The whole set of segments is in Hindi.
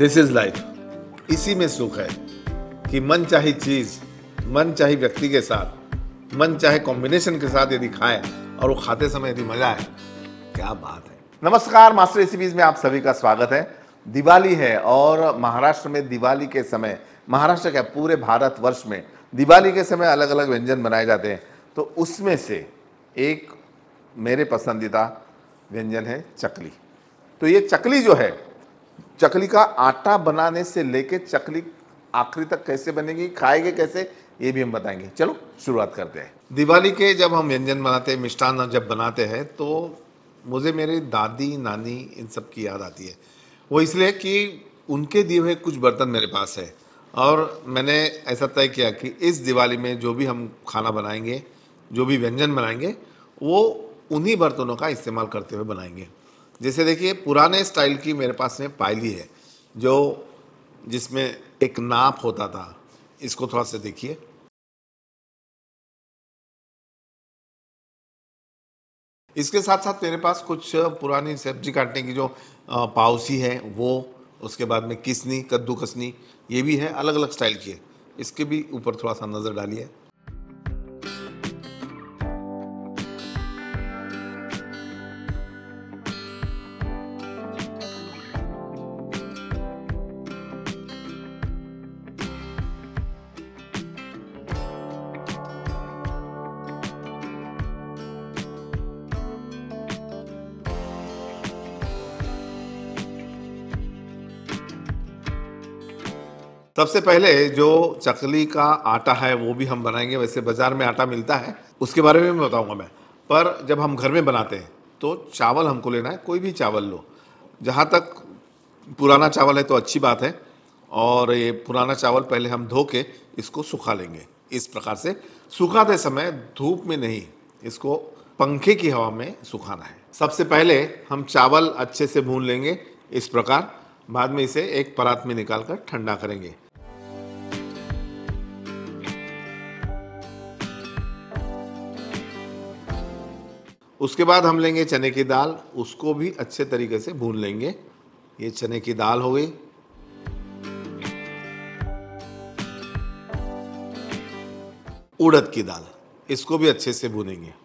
दिस इज़ लाइफ इसी में सुख है कि मन चाहे चीज़, मन चाहे व्यक्ति के साथ, मन चाहे कॉम्बिनेशन के साथ यदि खाए और वो खाते समय यदि मज़ा आए, क्या बात है। नमस्कार, मास्टर रेसिपीज़ में आप सभी का स्वागत है। दिवाली है और महाराष्ट्र में दिवाली के समय, महाराष्ट्र क्या पूरे भारत वर्ष में दिवाली के समय अलग अलग व्यंजन बनाए जाते हैं। तो उसमें से एक मेरे पसंदीदा व्यंजन है चकली। तो ये चकली जो है चकली का आटा बनाने से लेके चकली आखिरी तक कैसे बनेगी, खाएँगे कैसे, ये भी हम बताएँगे। चलो, शुरुआत करते हैं। दिवाली के जब हम व्यंजन बनाते हैं, मिष्ठान जब बनाते हैं तो मुझे मेरी दादी, नानी, इन सब की याद आती है। वो इसलिए कि उनके दिए हुए कुछ बर्तन मेरे पास है और मैंने ऐसा तय किया कि इस दिवाली में जो भी हम खाना बनाएँगे, जो भी व्यंजन बनाएँगे, वो उन्हीं बर्तनों का इस्तेमाल करते हुए बनाएँगे। जैसे देखिए, पुराने स्टाइल की मेरे पास में पायली है, जो जिसमें एक नाप होता था। इसको थोड़ा सा देखिए। इसके साथ साथ मेरे पास कुछ पुरानी सब्ज़ी काटने की जो पाउसी है, वो, उसके बाद में किसनी कद्दू कसनी ये भी है अलग अलग स्टाइल की है। इसके भी ऊपर थोड़ा सा नज़र डालिए। सबसे पहले जो चकली का आटा है, वो भी हम बनाएँगे। वैसे बाज़ार में आटा मिलता है, उसके बारे में भी बताऊँगा मैं। पर जब हम घर में बनाते हैं तो चावल हमको लेना है, कोई भी चावल लो। जहाँ तक पुराना चावल है तो अच्छी बात है, और ये पुराना चावल पहले हम धो के इसको सुखा लेंगे। इस प्रकार से सुखाते समय धूप में नहीं, इसको पंखे की हवा में सुखाना है। सबसे पहले हम चावल अच्छे से भून लेंगे, इस प्रकार। बाद में इसे एक परात में निकाल कर ठंडा करेंगे। उसके बाद हम लेंगे चने की दाल। उसको भी अच्छे तरीके से भून लेंगे। ये चने की दाल हो गई। उड़द की दाल। इसको भी अच्छे से भूनेंगे।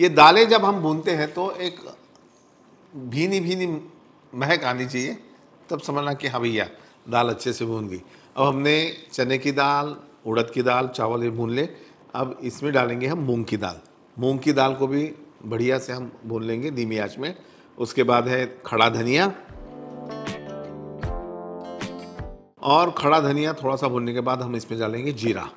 ये दालें जब हम भूनते हैं तो एक भीनी भीनी महक आनी चाहिए। तब समझना कि हाँ भैया, दाल अच्छे से भून गई। अब हमने चने की दाल, उड़द की दाल, चावल ये भून ले। अब इसमें डालेंगे हम मूंग की दाल। मूंग की दाल को भी बढ़िया से हम भून लेंगे धीमी आँच में। उसके बाद है खड़ा धनिया। और खड़ा धनिया थोड़ा सा भूनने के बाद हम इसमें डालेंगे जीरा।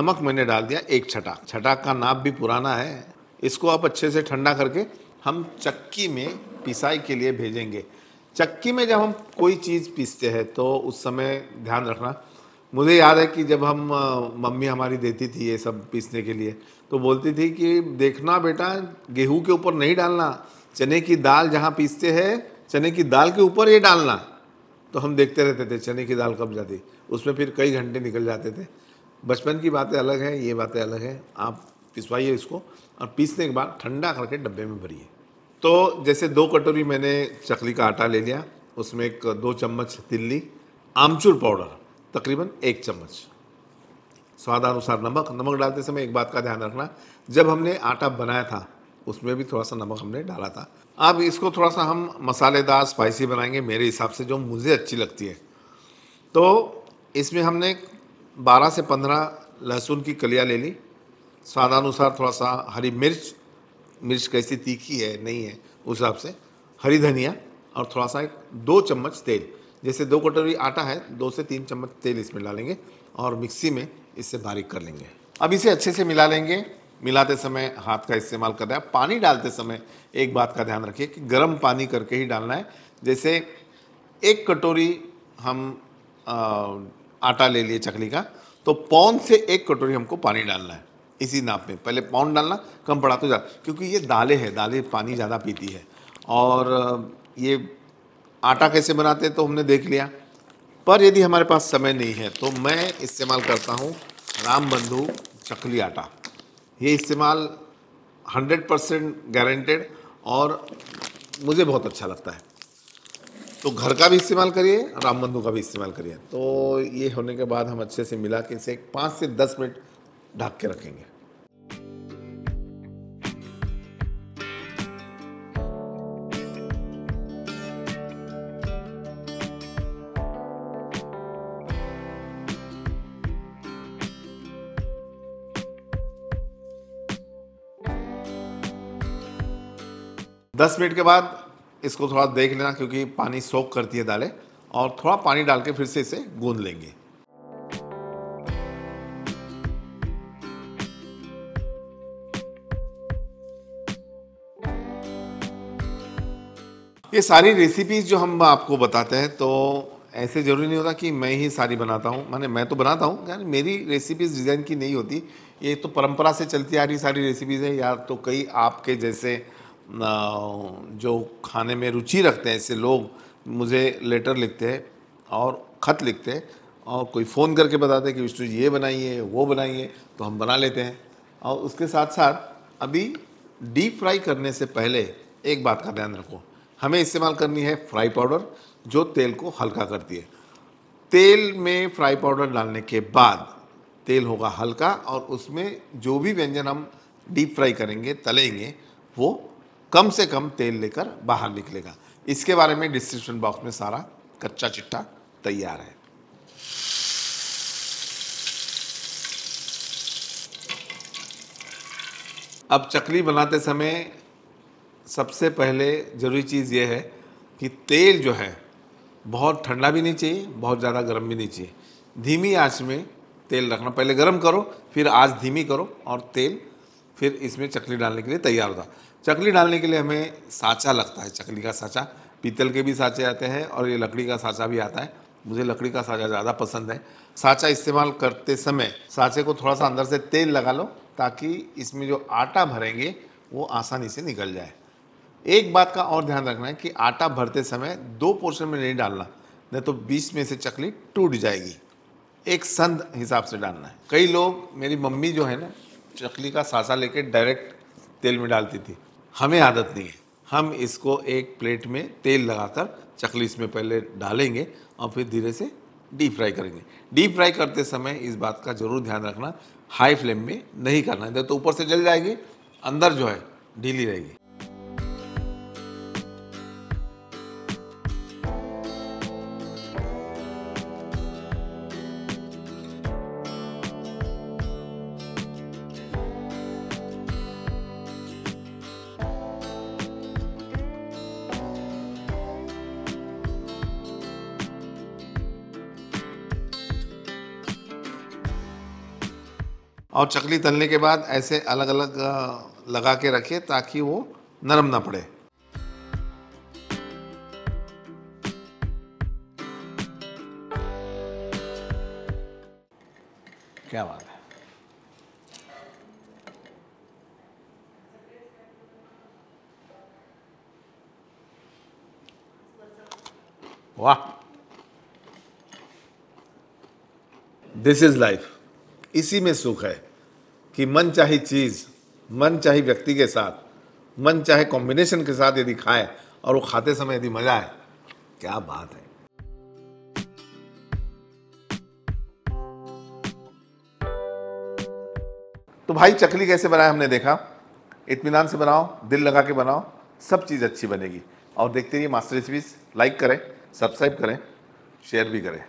नमक मैंने डाल दिया एक छटाक छटाक का नाप भी पुराना है। इसको आप अच्छे से ठंडा करके हम चक्की में पिसाई के लिए भेजेंगे। चक्की में जब हम कोई चीज़ पीसते हैं तो उस समय ध्यान रखना। मुझे याद है कि जब हम मम्मी हमारी देती थी ये सब पीसने के लिए तो बोलती थी कि, देखना बेटा, गेहूँ के ऊपर नहीं डालना। चने की दाल जहाँ पीसते हैं, चने की दाल के ऊपर ये डालना। तो हम देखते रहते थे, चने की दाल कब जाती? उसमें फिर कई घंटे निकल जाते थे। बचपन की बातें अलग है, ये बातें अलग है। आप पिसवाइए इसको और पीसने के बाद ठंडा करके डब्बे में भरिए। तो जैसे दो कटोरी मैंने चकली का आटा ले लिया, उसमें एक दो चम्मच तिल्ली, आमचूर पाउडर, तकरीबन एक चम्मच। स्वादानुसार नमक नमक डालते समय एक बात का ध्यान रखना, जब हमने आटा बनाया था, उसमें भी थोड़ा सा नमक हमने डाला था। अब इसको थोड़ा सा हम मसालेदार स्पाइसी बनाएँगे, मेरे हिसाब से जो मुझे अच्छी लगती है। तो इसमें हमने 12 से 15 लहसुन की कलियाँ ले ली। स्वादानुसार थोड़ा सा हरी मिर्च मिर्च कैसी तीखी है, नहीं है, उस हिसाब से। हरी धनिया और थोड़ा सा एक दो चम्मच तेल, जैसे दो कटोरी आटा है, दो से तीन चम्मच तेल इसमें डालेंगे और मिक्सी में इससे बारीक कर लेंगे। अब इसे अच्छे से मिला लेंगे। मिलाते समय हाथ का इस्तेमाल करना है। पानी डालते समय एक बात का ध्यान रखिए कि गर्म पानी करके ही डालना है। जैसे एक कटोरी हम आटा ले लिए चकली का तो पौन से एक कटोरी हमको पानी डालना है, इसी नाप में। पहले पौन डालना, कम पड़ा तो ज़्यादा क्योंकि ये दालें हैं, दालें पानी ज़्यादा पीती है। और ये आटा कैसे बनाते हैं तो हमने देख लिया। पर यदि हमारे पास समय नहीं है तो मैं इस्तेमाल करता हूँ राम बंधु चकली आटा। ये इस्तेमाल 100 परसेंट गारंटेड और मुझे बहुत अच्छा लगता है। तो घर का भी इस्तेमाल करिए, राम बंधु का भी इस्तेमाल करिए। तो ये होने के बाद हम अच्छे से मिला के इसे पाँच से दस मिनट ढक के रखेंगे। दस मिनट के बाद इसको थोड़ा देख लेना क्योंकि पानी सोख करती है दालें और थोड़ा पानी डाल के फिर से इसे गूंद लेंगे। ये सारी रेसिपीज़ जो हम आपको बताते हैं तो ऐसे ज़रूरी नहीं होता कि मैं ही सारी बनाता हूँ। मैंने मैं तो बनाता हूँ, यानी मेरी रेसिपीज़ डिज़ाइन की नहीं होती। ये तो परंपरा से चलती आ रही सारी रेसिपीज़ है, या तो कई आपके जैसे जो खाने में रुचि रखते हैं, ऐसे लोग मुझे लेटर लिखते हैं और ख़त लिखते हैं और कोई फ़ोन करके बताते हैं कि, विष्णु जी, ये बनाइए, वो बनाइए तो हम बना लेते हैं। और उसके साथ साथ अभी डीप फ्राई करने से पहले एक बात का ध्यान रखो। हमें इस्तेमाल करनी है फ्राई पाउडर जो तेल को हल्का करती है। तेल में फ्राई पाउडर डालने के बाद तेल होगा हल्का और उसमें जो भी व्यंजन हम डीप फ्राई करेंगे, तलेंगे, वो कम से कम तेल लेकर बाहर निकलेगा। इसके बारे में डिस्क्रिप्शन बॉक्स में सारा कच्चा चिट्ठा तैयार है। अब चकली बनाते समय सबसे पहले ज़रूरी चीज़ ये है कि तेल जो है, बहुत ठंडा भी नहीं चाहिए, बहुत ज़्यादा गर्म भी नहीं चाहिए। धीमी आँच में तेल रखना, पहले गर्म करो, फिर आँच धीमी करो और तेल फिर इसमें चकली डालने के लिए तैयार होता चकली डालने के लिए हमें साँचा लगता है, चकली का साँचा। पीतल के भी साँचे आते हैं और ये लकड़ी का साँचा भी आता है। मुझे लकड़ी का साँचा ज़्यादा पसंद है। साँचा इस्तेमाल करते समय साँचे को थोड़ा सा अंदर से तेल लगा लो ताकि इसमें जो आटा भरेंगे, वो आसानी से निकल जाए। एक बात का और ध्यान रखना है कि आटा भरते समय दो पोर्शन में नहीं डालना, नहीं तो बीच में से चकली टूट जाएगी। एक संद हिसाब से डालना है। कई लोग, मेरी मम्मी जो है ना, चकली का सासा लेके डायरेक्ट तेल में डालती थी। हमें आदत नहीं है। हम इसको एक प्लेट में तेल लगाकर चकली इसमें पहले डालेंगे और फिर धीरे से डीप फ्राई करेंगे। डीप फ्राई करते समय इस बात का ज़रूर ध्यान रखना, हाई फ्लेम में नहीं करना। है तो ऊपर से जल जाएगी, अंदर जो है, ढीली रहेगी। और चकली तलने के बाद ऐसे अलग अलग लगा के रखिए ताकि वो नरम ना पड़े। क्या बात है। वाह। दिस इज़ लाइफ इसी में सुख है। कि मन चाहे चीज़, मन चाहे व्यक्ति के साथ, मन चाहे कॉम्बिनेशन के साथ यदि खाए और वो खाते समय यदि मज़ा आए, क्या बात है। तो भाई चकली कैसे बनाए हमने देखा? इतमान से बनाओ, दिल लगा के बनाओ, सब चीज़ अच्छी बनेगी। और देखते रहिए मास्टर रेसिपीज़ लाइक करें सब्सक्राइब करें शेयर भी करें।